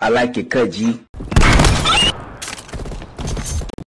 alakikaji